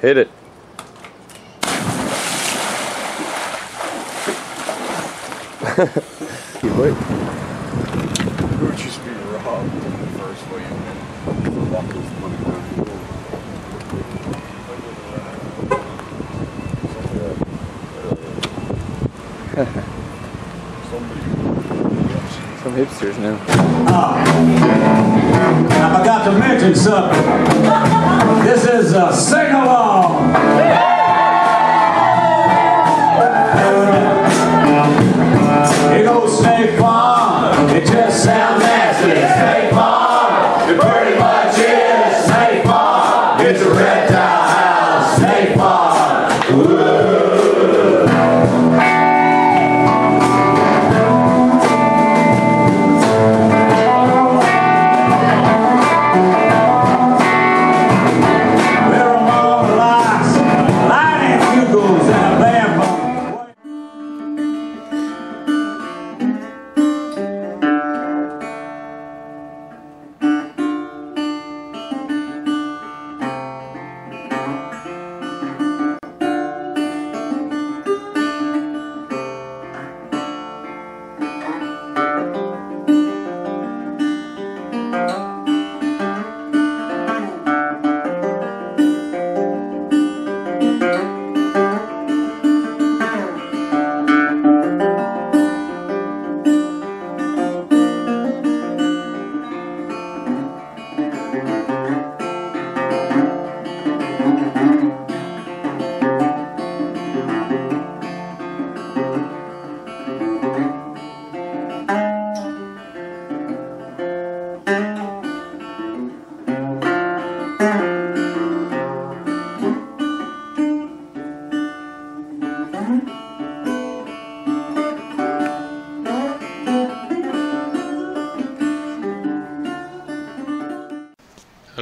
Hit it. you wait. We would just be robbed in the first fight. Some hipsters now. Ah. I forgot to mention something.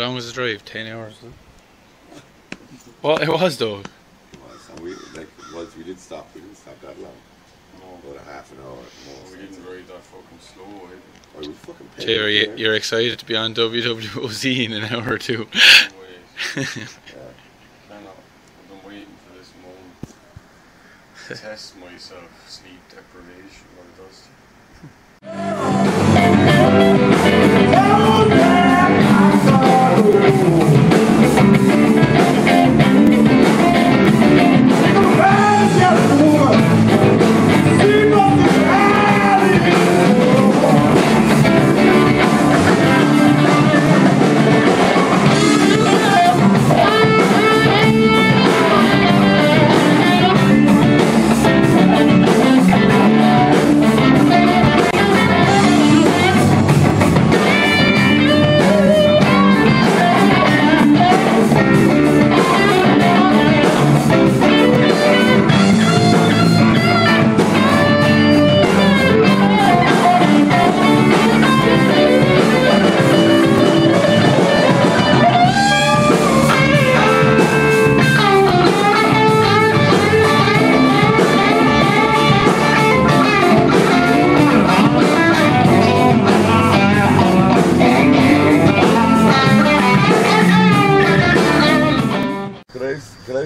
Long was the drive? Ten hours. Well, it was though. was, and we like once we did stop, we didn't stop that long. About a half an hour at most. We didn't ride that fucking slow oh, either. Or we fucking paid Jay, you, you're eh? excited to be on WWOZ in an hour or two. No way. No, no. I've been waiting for this moment to test myself, sleep deprivation, what it does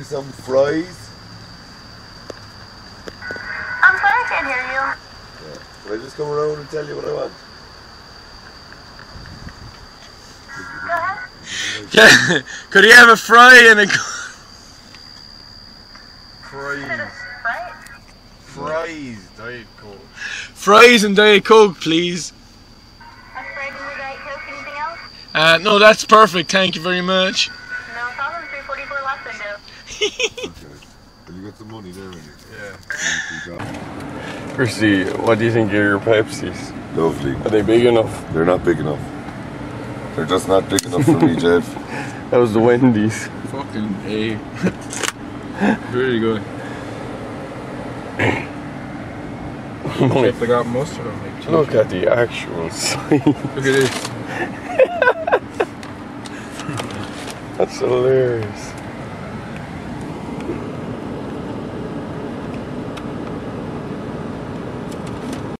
have some fries? I'm sorry I can't hear you. Can I just come around and tell you what I want? Go ahead. Yeah, could he have a fry and a Fries. Right? Fries. Diet Coke. fries and diet coke, please? I'm afraid in Diet Coke. Anything else? Uh, no, that's perfect. Thank you very much. Okay. Well, you got some money there, already. Yeah. Chrissy, what do you think of your Pepsis? Lovely. Are they big enough? They're not big enough. They're just not big enough for me, Jeff. That was the Wendy's. Fucking A. Really good. Look they got mustard on it. Look at the actual size. Look at this. That's hilarious.